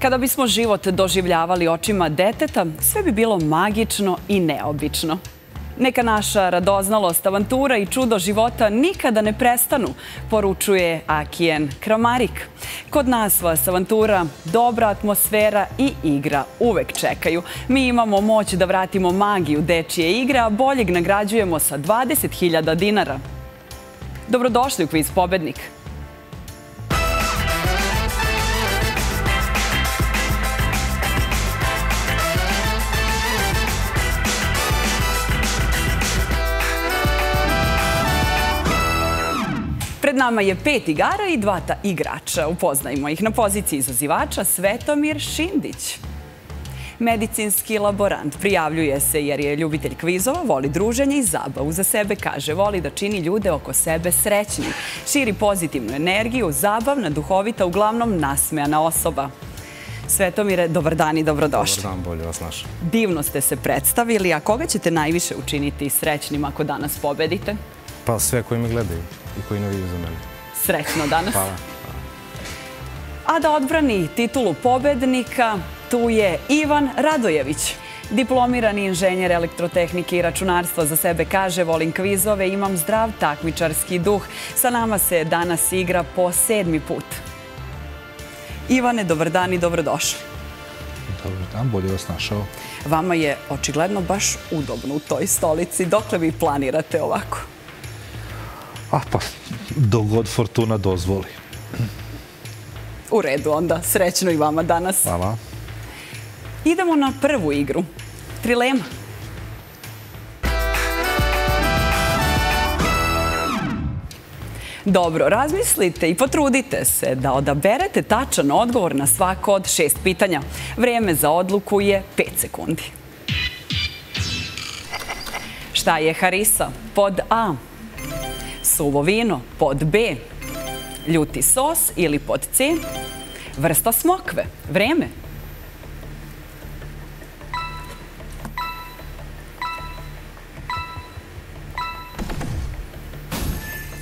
Kada bismo život doživljavali očima deteta, sve bi bilo magično i neobično. Neka naša radoznalost, avantura i čudo života nikada ne prestanu, poručuje Akijen Kramarik. Kod nas vas avantura, dobra atmosfera i igra uvek čekaju. Mi imamo moć da vratimo magiju dečije igre, a boljeg nagrađujemo sa 20.000 dinara. Dobrodošli u kviz Pobednik. Nama je pet igara i dva ta igrača. Upoznajmo ih na poziciji izazivača Svetomir Šindić. Medicinski laborant prijavljuje se jer je ljubitelj kvizova, voli druženje i zabavu za sebe, kaže, voli da čini ljude oko sebe srećni. Širi pozitivnu energiju, zabavna, duhovita, uglavnom nasmejana osoba. Svetomire, dobar dan i dobrodošli. Dobar dan, bolje vas naša. Divno ste se predstavili, a koga ćete najviše učiniti srećnim ako danas pobedite? Pa sve koji me gledaju i koji naviju za mene. Srećno danas. Hvala. A da odbrani titulu pobednika, tu je Ivan Radojević. Diplomirani inženjer elektrotehnike i računarstva za sebe kaže volim kvizove, imam zdrav takmičarski duh. Sa nama se danas igra po sedmi put. Ivane, dobar dan i dobrodošli. Dobar dan, bolje vas našao. Vama je očigledno baš udobno u toj stolici. Dokle vi planirate ovako? A pa, dogod Fortuna dozvoli. U redu onda, srećno i vama danas. Hvala. Idemo na prvu igru. Trilema. Dobro, razmislite i potrudite se da odaberete tačan odgovor na svako od šest pitanja. Vrijeme za odluku je 5 sekundi. Šta je Harisa? Pod A. Suvo vino. Pod B. Ljuti sos ili pod C. Vrsta smokve. vreme.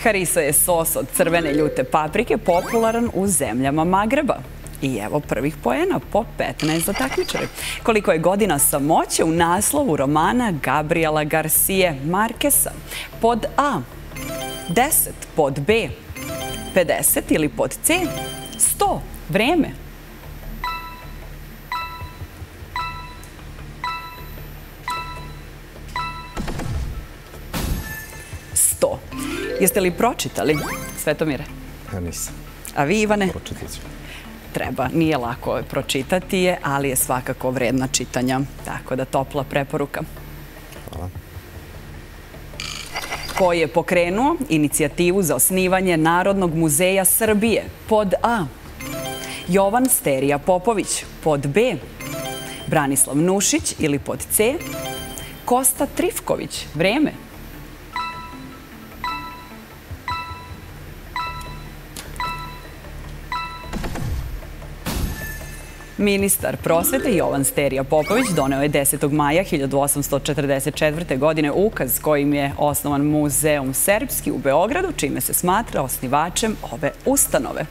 Harisa je sos od crvene ljute paprike, popularan u zemljama Magreba. I evo prvih poena po 15 za takmičare. Koliko je godina samoće u naslovu romana Gabriela Garcije Markesa? Pod A. 10. Pod B. 50 ili pod C. 100. Vreme. Jeste li pročitali, Svetomire? Ja nisam. A vi, Ivane? Pročitat ću. Treba. Nije lako pročitati je, ali je svakako vredna čitanja. Tako da topla preporuka. Hvala koji je pokrenuo inicijativu za osnivanje Narodnog muzeja Srbije? Pod A. Jovan Sterija Popović. Pod B. Branislav Nušić ili pod C. Kosta Trifković. Vreme. Ministar prosvete Jovan Sterija Popović doneo je 10. maja 1844. godine ukaz kojim je osnovan Muzeum Serbski u Beogradu, čime se smatra osnivačem ove ustanove.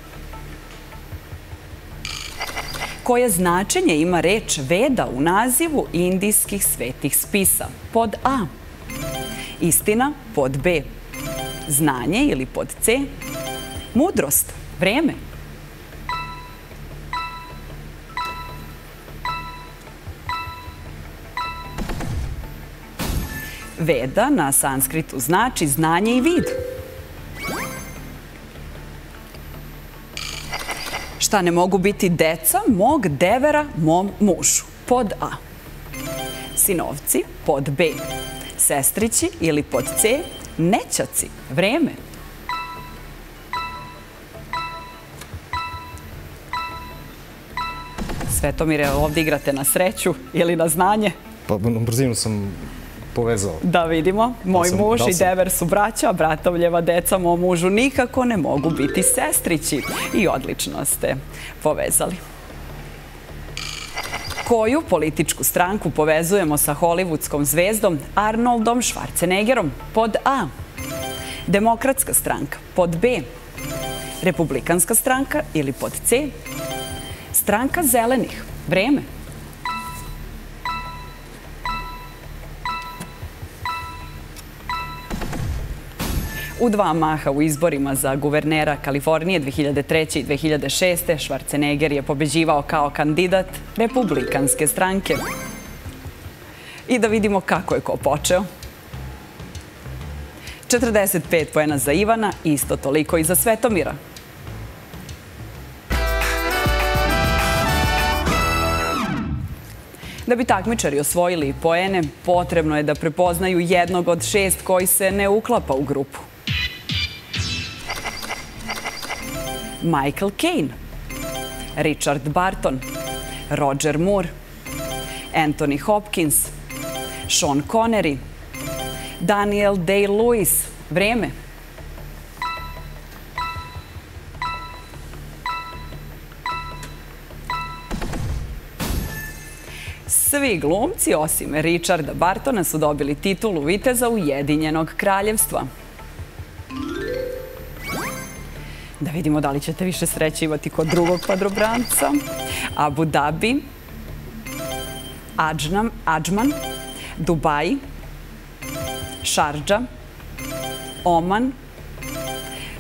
Koje značenje ima reč Veda u nazivu indijskih svetih spisa? Pod A. Istina. Pod B. Znanje ili pod C. Mudrost. Vreme. Veda na sanskritu znači znanje i vid. Šta ne mogu biti deca mog devera mom mužu? Pod A. Sinovci. Pod B. Sestrići ili pod C. Nećaci. Vreme. Svetomire, ovdje igrate na sreću ili na znanje? Pa brzinu sam povezao. Da vidimo. Moj sam- muž i dever su braća, bratovljeva deca mom mužu nikako ne mogu biti sestrići. I odlično ste povezali. Koju političku stranku povezujemo sa hollywoodskom zvezdom Arnoldom Schwarzeneggerom? Pod A. Demokratska stranka. Pod B. Republikanska stranka ili pod C. Stranka zelenih. Vreme. U dva maha u izborima za guvernera Kalifornije 2003. i 2006. Schwarzenegger je pobeđivao kao kandidat Republikanske stranke. I da vidimo kako je ko počeo. 45 pojena za Ivana, isto toliko i za Svetomira. Da bi takmičari osvojili poene, potrebno je da prepoznaju jednog od šest koji se ne uklapa u grupu. Michael Caine, Richard Barton, Roger Moore, Anthony Hopkins, Sean Connery, Daniel Day-Lewis. Vreme. Svi glumci, osim Richarda Bartona, su dobili titulu viteza Ujedinjenog kraljevstva. Da vidimo da li ćete više sreće imati kod drugog padrobranca. Abu Dhabi, Adžman, Adžman, Dubai, Šarđa, Oman,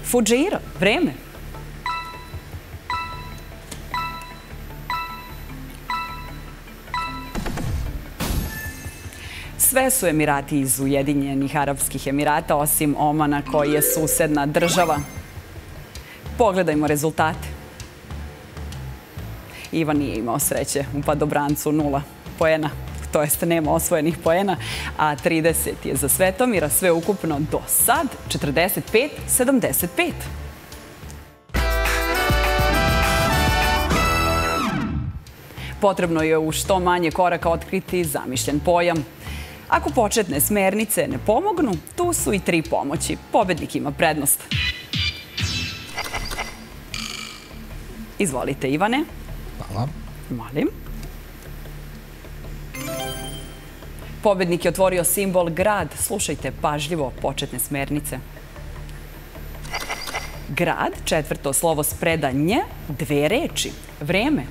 Fuđira, vreme. Sve su Emirati iz Ujedinjenih Arabskih Emirata, osim Omana koji je susedna država. Pogledajmo rezultate. Ivan nije imao sreće u padobrancu nula poena, to jest nema osvojenih poena, a 30 je za Svetomira, sve ukupno do sad 45-75. Potrebno je u što manje koraka otkriti zamišljen pojam. Ako početne smernice ne pomognu, tu su i tri pomoći. Pobednik ima prednost. Izvolite, Ivane. Hvala. Molim. Pobednik je otvorio simbol grad. Slušajte pažljivo početne smernice. Grad, četvrto slovo spreda nje, dve reči. Vreme.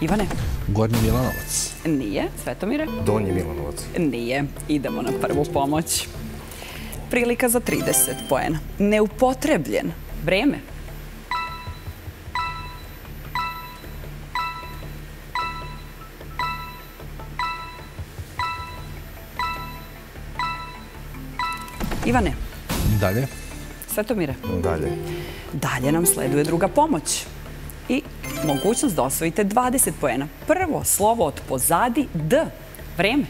Ivane? Gornji Milanovac. Nije. Svetomire? Donji Milanovac. Nije. Idemo na prvu pomoć. Prilika za 30 poena. Neupotrebljen. Vreme. Ivane, Dalje. Svetomire. Dalje. Dalje nam sleduje druga pomoć. I mogućnost da osvojite 20 poena. Prvo slovo od pozadi D. Vreme.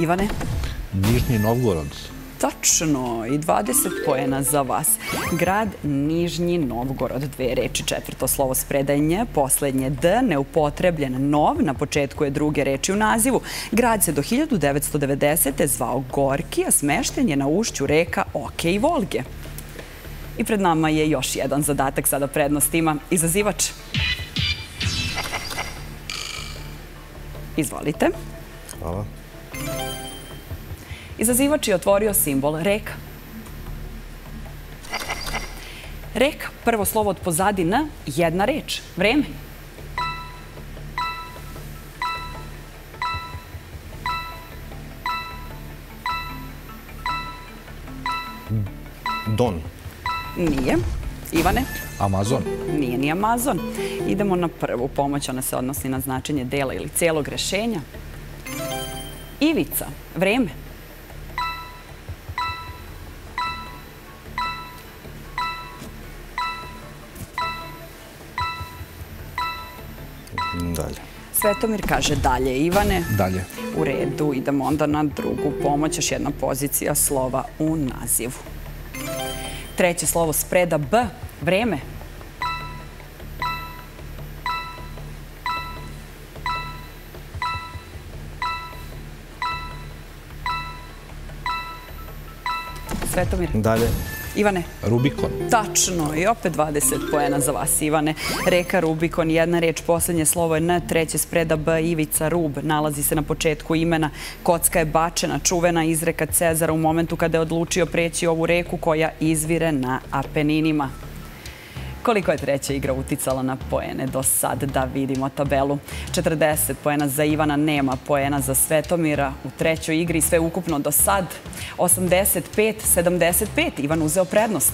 Ivane, Nižni Novgorod tačno i 20 poena za vas. Grad Nižnji Novgorod, dve reči, četvrto slovo spredanje, poslednje D, neupotrebljen nov, na početku je druge reči u nazivu. Grad se do 1990. zvao Gorki, a smešten je na ušću reka Oke i Volge. I pred nama je još jedan zadatak, sada prednost ima izazivač. Izvolite. Hvala. Izazivač je otvorio simbol reka. Reka, prvo slovo od pozadi N, jedna reč. Vreme. Don. Nije. Ivane? Amazon. Nije ni Amazon. Idemo na prvu pomoć, ona se odnosi na značenje dela ili cijelog rešenja. Ivica, vreme. Svetomir kaže dalje. Ivane, Dalje. u redu. Idemo onda na drugu pomoć, još jedna pozicija slova u nazivu. Treće slovo spreda B, vreme. Svetomir, Dalje. Ivane? Rubikon. Tačno, i opet 20 poena za vas, Ivane. Reka Rubikon, jedna reč, posljednje slovo je N, treće spreda B, Ivica Rub, nalazi se na početku imena. Kocka je bačena, čuvena izreka Cezara u momentu kada je odlučio preći ovu reku koja izvire na Apeninima. Koliko je treća igra uticala na poene do sad da vidimo tabelu? 40 poena za Ivana, nema poena za Svetomira. U trećoj igri sve ukupno do sad 85-75. Ivan uzeo prednost.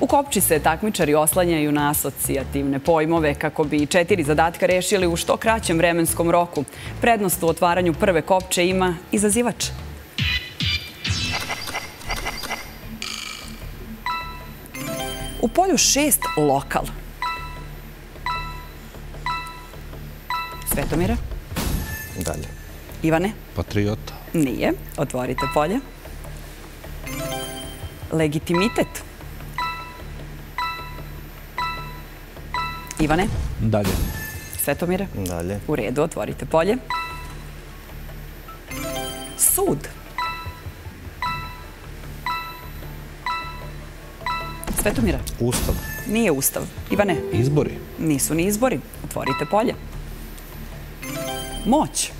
U Kopči se takmičari oslanjaju na asocijativne pojmove kako bi četiri zadatka rešili u što kraćem vremenskom roku. Prednost u otvaranju prve kopče ima izazivač. U polju šest lokal. Svetomira? Dalje. Ivane? Patriota. Nije. Otvorite polje. Legitimitet. Ivane? Dalje. Svetomire? Dalje. U redu, otvorite polje. Sud. Svetomira? Ustav. Nije ustav. Ivane? Izbori. Nisu ni izbori. Otvorite polje. Moć.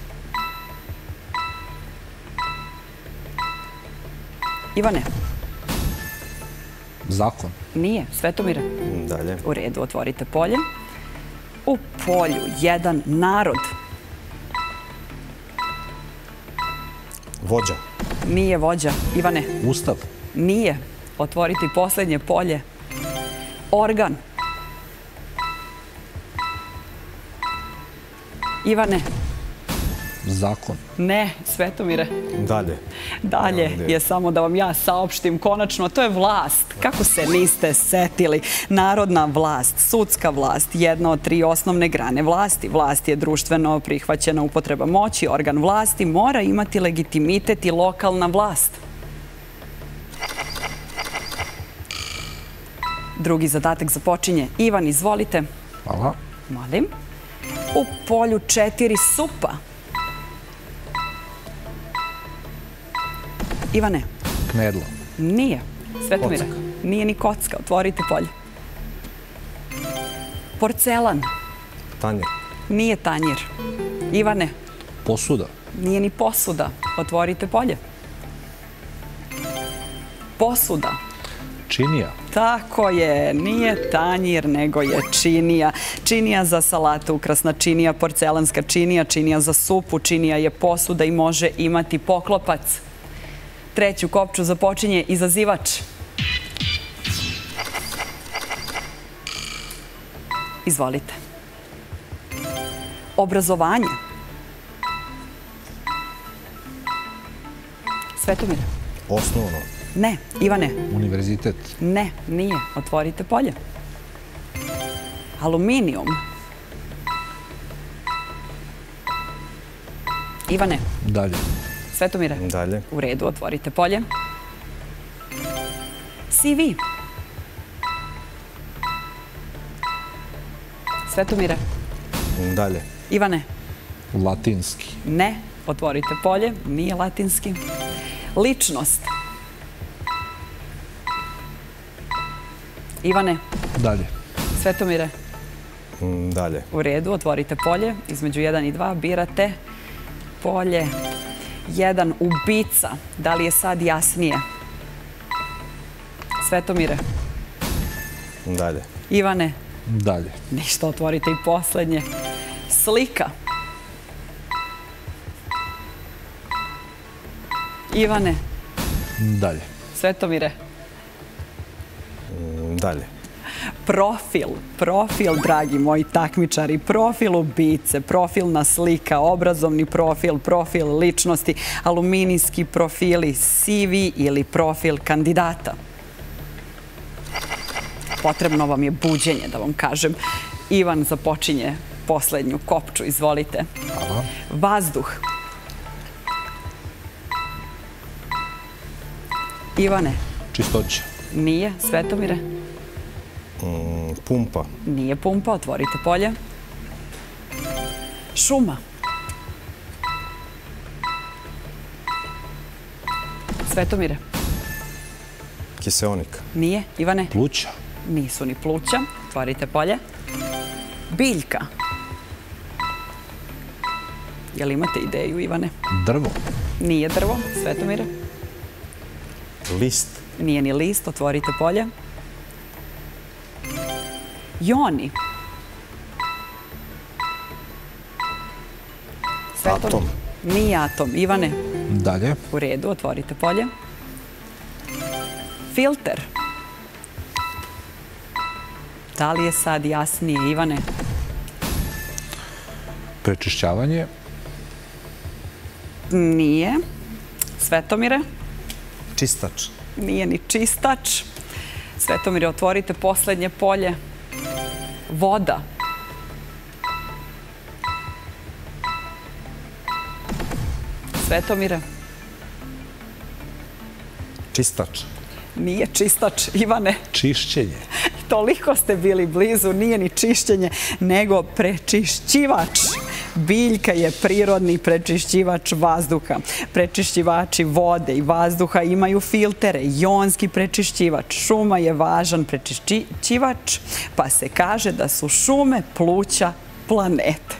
Ivane? Zakon. Nije. Svetomira? Dalje. U redu, otvorite polje. U polju jedan narod. Vođa. Nije vođa. Ivane? Ustav. Nije. Otvorite i posljednje polje. Organ. Ivane? Zakon. Ne, Svetomire. Dalje. Dalje je samo da vam ja saopštim konačno, to je vlast. Kako se niste setili? Narodna vlast, sudska vlast, jedna od tri osnovne grane vlasti. Vlast je društveno prihvaćena upotreba moći, organ vlasti mora imati legitimitet i lokalna vlast. Drugi zadatak započinje. Ivan, izvolite. Hvala. Molim. U polju četiri supa. Ivane, Knedlo. nije. Svetomira, Kocka. nije ni kocka. Otvorite polje. Porcelan, Tanjer. nije tanjir. Ivane, Posuda. nije ni posuda. Otvorite polje. Posuda. Činija. Tako je, nije tanjir, nego je činija. Činija za salatu, ukrasna činija, porcelanska činija, činija za supu, činija je posuda i može imati poklopac. Treću kopču započinje izazivač. Izvolite. Obrazovanje. Svetomir. Osnovno. Ne. Ivane. Univerzitet. Ne, nije. Otvorite polje. Aluminijum. Ivane, Dalje. Svetomire. Dalje. U redu, otvorite polje. CV. Svetomire. Dalje. Ivane. Latinski. Ne, otvorite polje. Nije latinski. Ličnost. Ivane. Dalje. Svetomire. Dalje. U redu, otvorite polje. Između 1 i 2 birate polje. Jedan ubica. Da li je sad jasnije? Svetomire. Dalje. Ivane. Dalje. Ništa, otvorite i poslednje. Slika. Ivane. Dalje. Svetomire. Dalje. Profil, profil, dragi moji takmičari, profil ubice, profilna slika, obrazovni profil, profil ličnosti, aluminijski profili, CV ili profil kandidata. Potrebno vam je buđenje, da vam kažem. Ivan započinje poslednju kopču, izvolite. Hvala. Vazduh. Ivane, Čistoća. nije, Svetomire? Mm, Pumpa. Nije pumpa, otvorite polje. Šuma. Svetomire, Kiseonik. nije. Ivane, Pluća. nisu ni pluća. Otvorite polje. Biljka. Jel imate ideju, Ivane? Drvo. Nije drvo. Svetomire, List. nije ni list. Otvorite polje. Joni. Atom. Nije atom. Ivane, Dalje. u redu. Otvorite polje. Filter. Da li je sad jasnije, Ivane? Prečišćavanje. Nije. Svetomire? Čistač. Nije ni čistač. Svetomire, otvorite poslednje polje. Voda. Svetomire? Čistač. Nije čistač, Ivane. Čišćenje. Toliko ste bili blizu, nije ni čišćenje, nego prečišćivač. Biljka je prirodni prečišćivač vazduha. Prečišćivači vode i vazduha imaju filtere. Jonski prečišćivač. Šuma je važan prečišćivač, pa se kaže da su šume pluća planete.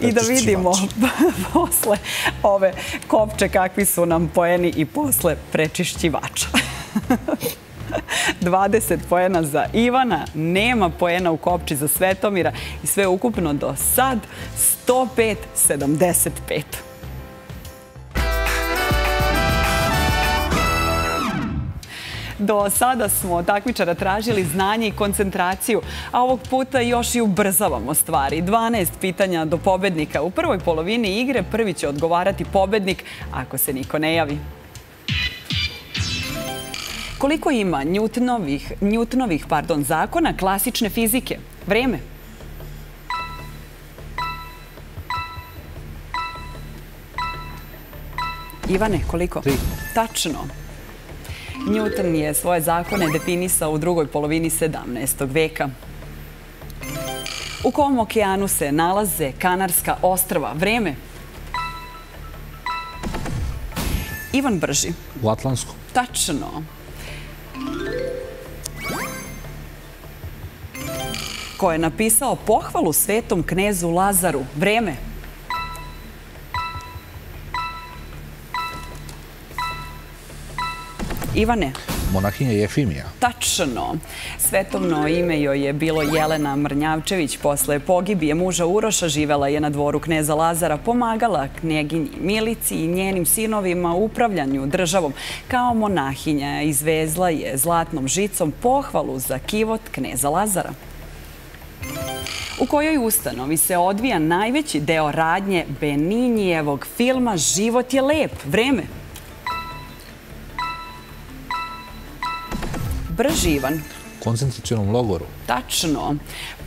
I da vidimo posle ove kopče kakvi su nam poeni i posle prečišćivača. 20 poena za Ivana, nema poena u kopči za Svetomira i sve ukupno do sad 105-75. Do sada smo takmičara tražili znanje i koncentraciju, a ovog puta još i ubrzavamo stvari. 12 pitanja do pobednika. U prvoj polovini igre prvi će odgovarati pobednik ako se niko ne javi. Koliko ima Newtonovih, Newtonovih pardon, zakona klasične fizike? Vreme. Ivane, koliko? Tri. Tačno. Newton je svoje zakone definisao u drugoj polovini 17. veka. U kom okeanu se nalaze Kanarska ostrava? Vreme. Ivan Brži. U Atlantsku. Tačno. Ko je napisao pohvalu svetom knezu Lazaru? Vreme. Ivane, Monahinja Jefimija. tačno. Svetovno ime joj je bilo Jelena Mrnjavčević. Posle pogibije muža Uroša živela je na dvoru kneza Lazara, pomagala knjeginji Milici i njenim sinovima u upravljanju državom. Kao monahinja izvezla je zlatnom žicom pohvalu za kivot kneza Lazara. U kojoj ustanovi se odvija najveći deo radnje Beninijevog filma Život je lep. Vreme. Brži Ivan. Koncentracijonom logoru. Tačno.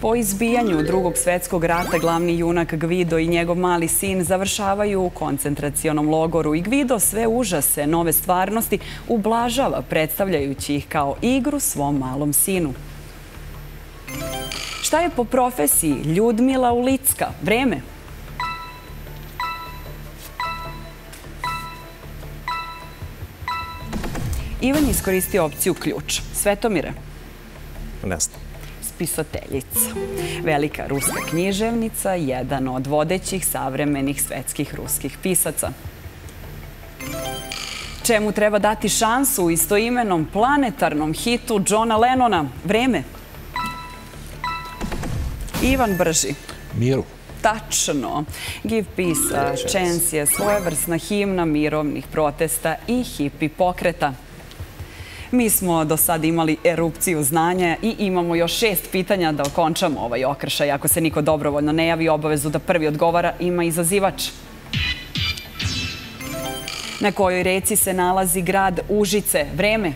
Po izbijanju drugog svetskog rata glavni junak Gvido i njegov mali sin završavaju u koncentracionom logoru i Gvido sve užase nove stvarnosti ublažava predstavljajući ih kao igru svom malom sinu. Šta je po profesiji Ljudmila Ulicka? Vreme. Ivan je iskoristio opciju ključ. Svetomire. Ne znam. Spisateljica. Velika ruska književnica, jedan od vodećih savremenih svetskih ruskih pisaca. Čemu treba dati šansu u istoimenom planetarnom hitu Johna Lennona? Vreme. Ivan Brži. Miru. Tačno. Give Peace a Chance je svojevrsna himna mirovnih protesta i hipi pokreta. Mi smo do sad imali erupciju znanja i imamo još šest pitanja da okončamo ovaj okršaj. Ako se niko dobrovoljno ne javi obavezu da prvi odgovara, ima izazivač. Na kojoj reci se nalazi grad Užice? Vreme.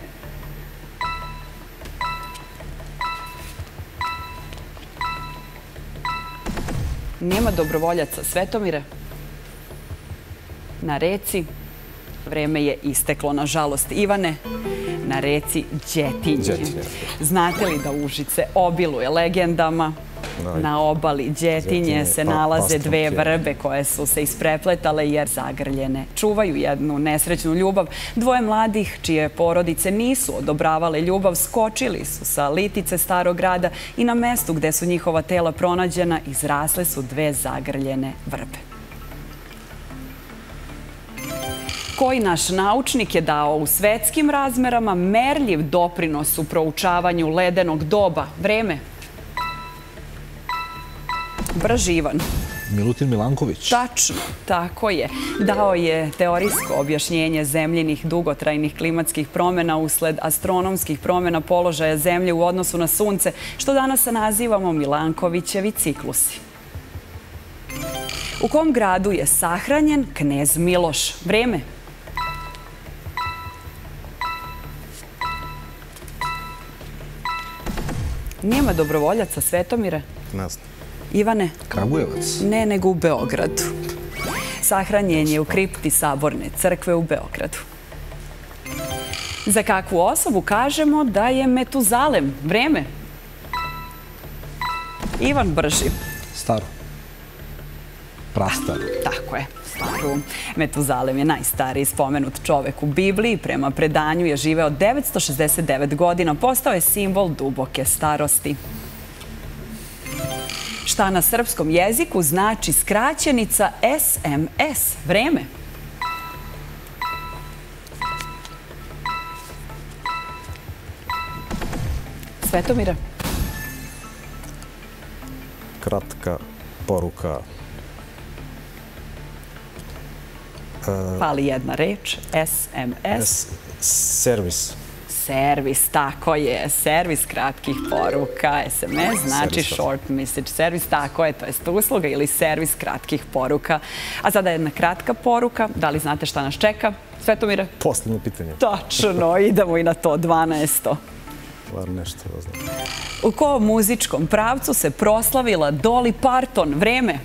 Nema dobrovoljaca. Svetomire? Na reci. Vreme je isteklo, nažalost. Ivane, na reci Đetinje. Đetinje. Znate li da Užice obiluje legendama? Na obali Đetinje se pa- nalaze dve vrbe koje su se isprepletale jer zagrljene. Čuvaju jednu nesrećnu ljubav. Dvoje mladih čije porodice nisu odobravale ljubav skočili su sa litice starog grada i na mestu gde su njihova tela pronađena izrasle su dve zagrljene vrbe. koji naš naučnik je dao u svetskim razmerama merljiv doprinos u proučavanju ledenog doba. Vreme. Brž Ivan. Milutin Milanković. Tačno, tako je. Dao je teorijsko objašnjenje zemljinih dugotrajnih klimatskih promjena usled astronomskih promjena položaja zemlje u odnosu na sunce, što danas nazivamo Milankovićevi ciklusi. U kom gradu je sahranjen knez Miloš? Vreme. Nema dobrovoljaca, Svetomire. Ne znam. Ivane? Kragujevac. Ne, nego u Beogradu. Sahranjen je u kripti Saborne crkve u Beogradu. Za kakvu osobu kažemo da je Metuzalem? Vreme? Ivan Brži. Staro. Prastaro. Tako je, staru. Metuzalem je najstariji spomenut čovek u Bibliji. Prema predanju je živeo 969 godina. Postao je simbol duboke starosti. Šta na srpskom jeziku znači skraćenica SMS? Vreme. Svetomira. Kratka poruka. Pali jedna reč. SMS. S- Servis. Servis, tako je. Servis kratkih poruka. SMS znači Servis. short message service, tako je. To je usluga ili servis kratkih poruka. A sada jedna kratka poruka. Da li znate šta nas čeka? Svetomire? Posljednje pitanje. Tačno, idemo i na to, 12. Bar nešto da znam. U kom muzičkom pravcu se proslavila Dolly Parton? Vreme.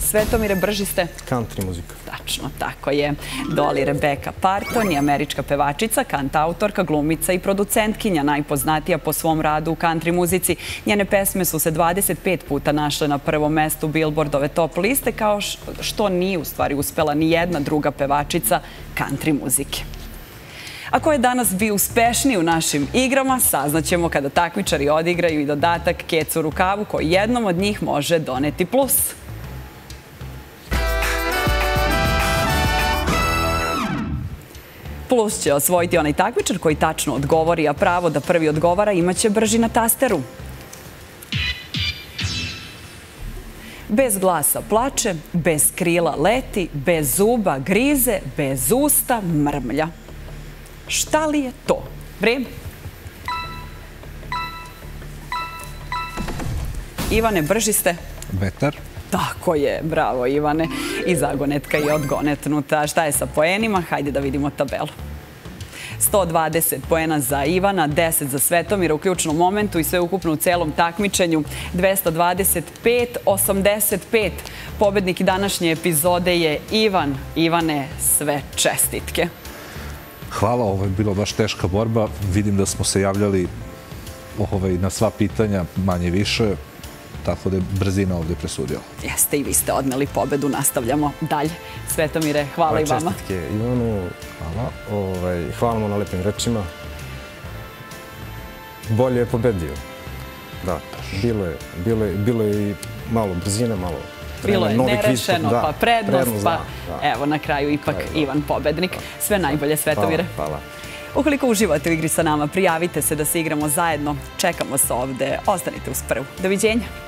Svetomire, brži ste. Country muzika. Tačno, tako je. Dolly Rebecca Parton je američka pevačica, kantautorka, glumica i producentkinja, najpoznatija po svom radu u country muzici. Njene pesme su se 25 puta našle na prvom mestu Billboardove top liste, kao što nije u stvari uspela ni jedna druga pevačica country muzike. A ko je danas bio uspešniji u našim igrama, saznaćemo kada takmičari odigraju i dodatak kecu rukavu koji jednom od njih može doneti plus. Plus će osvojiti onaj takmičar koji tačno odgovori, a pravo da prvi odgovara imaće brži na tasteru. Bez glasa plače, bez krila leti, bez zuba grize, bez usta mrmlja. Šta li je to? Vreme? Ivane, brži ste. Vetar. Tako je, bravo Ivane. I zagonetka je odgonetnuta. Šta je sa poenima? Hajde da vidimo tabelu. 120 poena za Ivana, 10 za Svetomira u ključnom momentu i sve ukupno u celom takmičenju. 225-85. Pobednik današnje epizode je Ivan. Ivane, sve čestitke. Hvala, ovo je bilo baš teška borba. Vidim da smo se javljali ovaj, na sva pitanja, manje više, tako da je brzina ovdje presudila. Jeste i vi ste odneli pobedu. Nastavljamo dalje. Svetomire, hvala i vama. Čestitke Ivanu. Hvala. Ovaj, hvala mu na lepim rečima. Bolje je pobedio. Da, bilo je, bilo je, bilo je i malo brzine, malo Bilo je nerešeno, da, pa prednost, prednost, pa da, evo na kraju ipak Kraju. Ivan pobednik. Sve najbolje, Svetomire. Hvala, hvala. Ukoliko uživate u igri sa nama, prijavite se da se igramo zajedno. Čekamo se ovde. Ostanite uz prvu. Doviđenja.